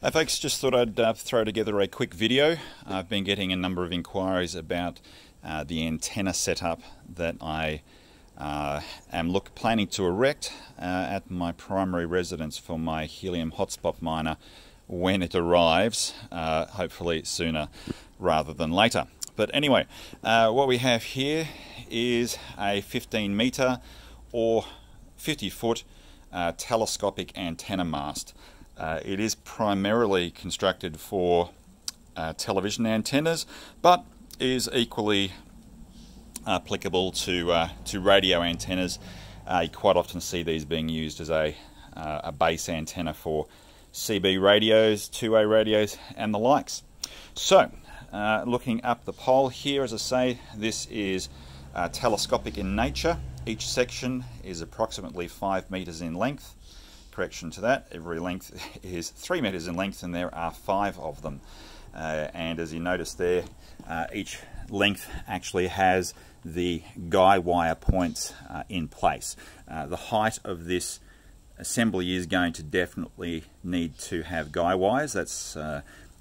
Hey folks, just thought I'd uh, throw together a quick video. I've been getting a number of inquiries about uh, the antenna setup that I uh, am look, planning to erect uh, at my primary residence for my helium hotspot miner when it arrives, uh, hopefully sooner rather than later. But anyway, uh, what we have here is a 15 meter or 50 foot telescopic antenna mast. Uh, it is primarily constructed for uh, television antennas, but is equally applicable to uh, to radio antennas. Uh, you quite often see these being used as a uh, a base antenna for CB radios, two-way radios, and the likes. So, uh, looking up the pole here, as I say, this is telescopic in nature. Each section is approximately five meters in length correction to that, every length is three meters in length and there are five of them. Uh, and as you notice there, uh, each length actually has the guy wire points uh, in place. Uh, the height of this assembly is going to definitely need to have guy wires. That's uh,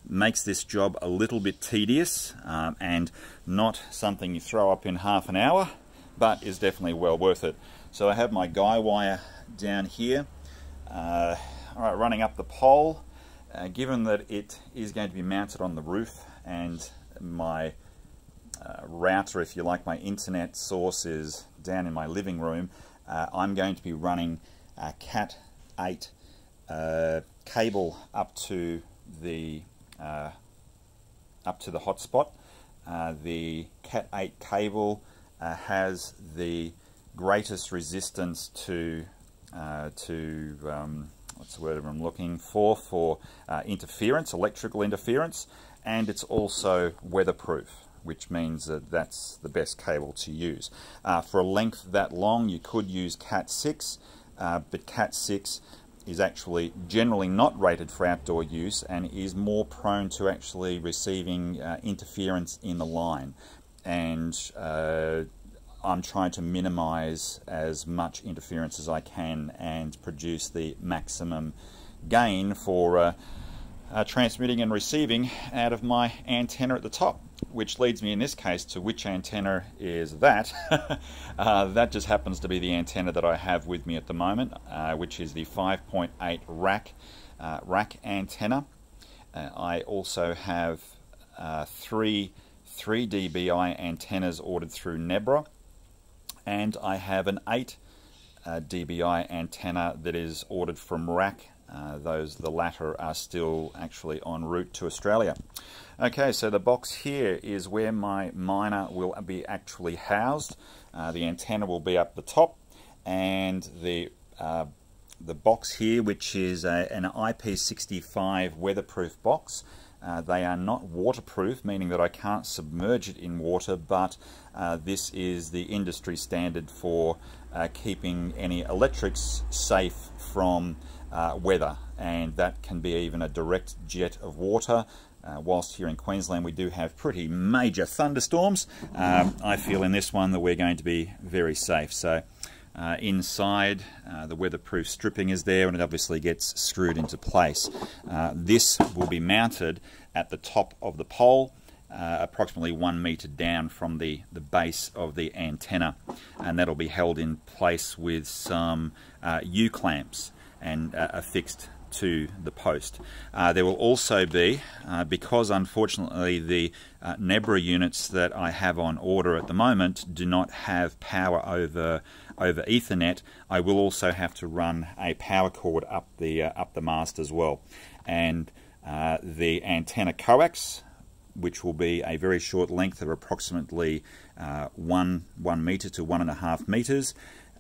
makes this job a little bit tedious um, and not something you throw up in half an hour, but is definitely well worth it. So I have my guy wire down here. Uh, all right, running up the pole, uh, given that it is going to be mounted on the roof and my uh, router, if you like, my internet source is down in my living room, uh, I'm going to be running a Cat 8 uh, cable up to the uh, up to the hotspot. the Cat 8 cable has the greatest resistance to uh, to um, what's the word I'm looking for for uh, interference, electrical interference, and it's also weatherproof which means that that's the best cable to use. Uh, for a length that long, you could use Cat 6, uh, but Cat 6 is actually generally not rated for outdoor use and is more prone to actually receiving uh, interference in the line. And uh, I'm trying to minimize as much interference as I can and produce the maximum gain for uh, uh, transmitting and receiving out of my antenna at the top which leads me in this case to which antenna is that. uh, that just happens to be the antenna that I have with me at the moment, uh, which is the 5.8 RAK, uh, RAK antenna. Uh, I also have three 3 dBi antennas ordered through Nebra and I have an 8 uh, dBi antenna that is ordered from RAK. Uh, those, the latter, are still actually en route to Australia. Okay, so the box here is where my miner will be actually housed. Uh, the antenna will be up the top, and the uh, the box here, which is a, an IP65 weatherproof box, uh, they are not waterproof, meaning that I can't submerge it in water, but uh, this is the industry standard for uh, keeping any electrics safe from uh, weather, and that can be even a direct jet of water. Uh, whilst here in Queensland we do have pretty major thunderstorms, um, I feel in this one that we're going to be very safe. So uh, inside, uh, the weatherproof stripping is there and it obviously gets screwed into place. Uh, this will be mounted at the top of the pole, uh, approximately one metre down from the, the base of the antenna and that'll be held in place with some uh, U-clamps and uh, affixed to the post. Uh, there will also be, uh, because unfortunately the uh, Nebra units that I have on order at the moment do not have power over over Ethernet, I will also have to run a power cord up the uh, up the mast as well, and uh, the antenna coax. Which will be a very short length of approximately uh, one one meter to one and a half meters,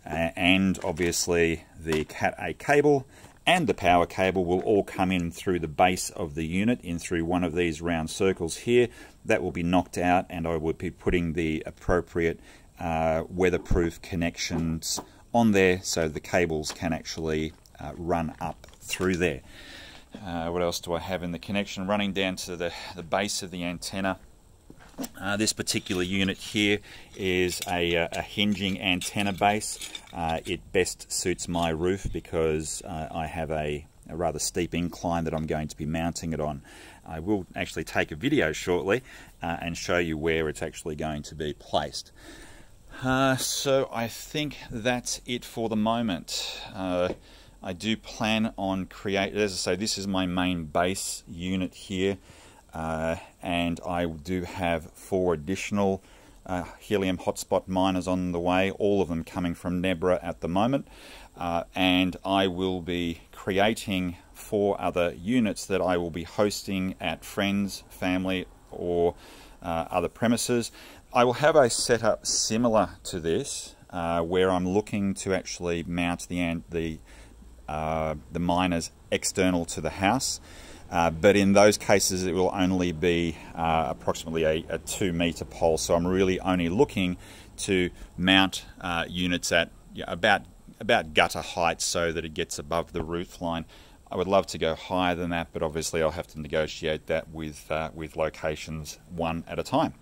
and obviously the Cat 8 cable and the power cable will all come in through the base of the unit in through one of these round circles here that will be knocked out and I will be putting the appropriate uh, weatherproof connections on there so the cables can actually uh, run up through there. Uh, what else do I have in the connection? Running down to the, the base of the antenna uh, this particular unit here is a, uh, a hinging antenna base. Uh, it best suits my roof because uh, I have a a rather steep incline that I'm going to be mounting it on. I will actually take a video shortly uh, and show you where it's actually going to be placed. Uh, so I think that's it for the moment. I do plan on create, as I say, this is my main base unit here, and I do have four additional uh, helium hotspot miners on the way, all of them coming from Nebra at the moment, uh, and I will be creating four other units that I will be hosting at friends, family, or uh, other premises. I will have a setup similar to this, uh, where I'm looking to actually mount the the uh, the miners external to the house. Uh, but in those cases, it will only be uh, approximately a, a, two meter pole. So I'm really only looking to mount uh, units at about about gutter height so that it gets above the roof line. I would love to go higher than that, but obviously I'll have to negotiate that with uh, with locations one at a time.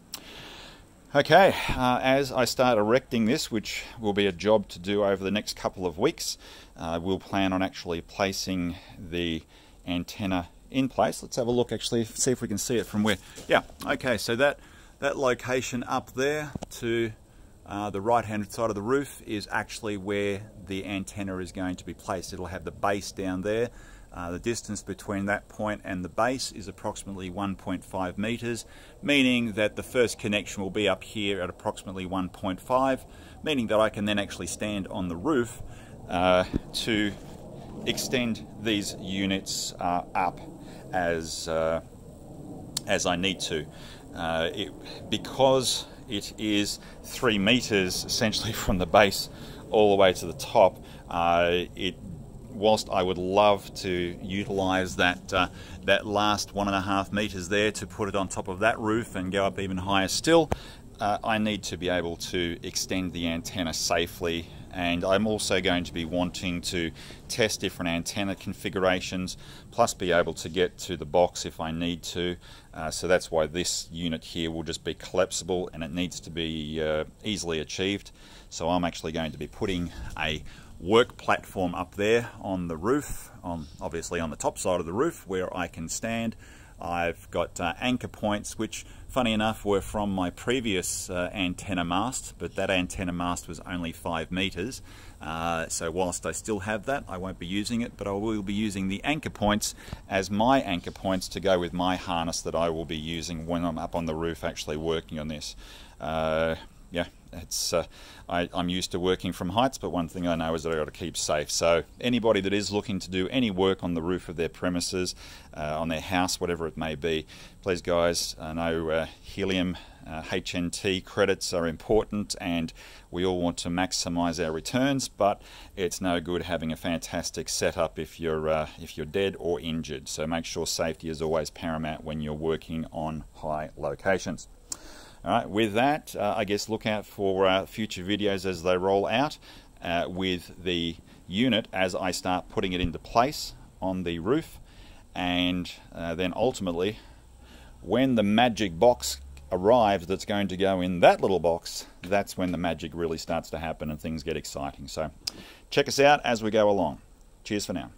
Okay, uh, as I start erecting this, which will be a job to do over the next couple of weeks, uh, we'll plan on actually placing the antenna in place. Let's have a look actually, see if we can see it from where. Yeah, okay, so that, that location up there to uh, the right hand side of the roof is actually where the antenna is going to be placed. It'll have the base down there uh, the distance between that point and the base is approximately 1.5 meters, meaning that the first connection will be up here at approximately 1.5, meaning that I can then actually stand on the roof uh, to extend these units uh, up as, uh, as I need to. Uh, it, because it is three meters essentially from the base all the way to the top, uh, it whilst I would love to utilise that uh, that last one and a half metres there to put it on top of that roof and go up even higher still, uh, I need to be able to extend the antenna safely and I'm also going to be wanting to test different antenna configurations plus be able to get to the box if I need to uh, so that's why this unit here will just be collapsible and it needs to be uh, easily achieved so I'm actually going to be putting a work platform up there on the roof, on obviously on the top side of the roof where I can stand. I've got uh, anchor points which funny enough were from my previous uh, antenna mast but that antenna mast was only 5 meters uh, so whilst I still have that I won't be using it but I will be using the anchor points as my anchor points to go with my harness that I will be using when I'm up on the roof actually working on this. Uh, yeah, it's uh, I, am used to working from heights, but one thing I know is that I've got to keep safe. So anybody that is looking to do any work on the roof of their premises, uh, on their house, whatever it may be, please guys, I know uh, helium uh, HNT credits are important and we all want to maximize our returns, but it's no good having a fantastic setup if you're, uh, if you're dead or injured. So make sure safety is always paramount when you're working on high locations. Right, with that, uh, I guess look out for uh, future videos as they roll out uh, with the unit as I start putting it into place on the roof and uh, then ultimately when the magic box arrives that's going to go in that little box, that's when the magic really starts to happen and things get exciting. So check us out as we go along. Cheers for now.